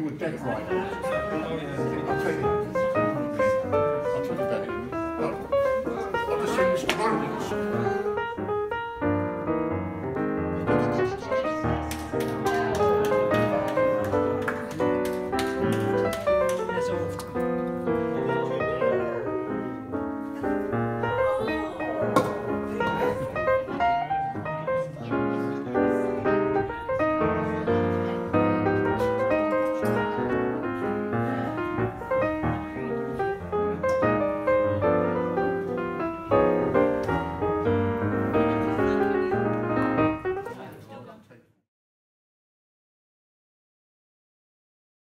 you would think right. Oh, I'll tell you. I'll tell you that. I'll, just sing this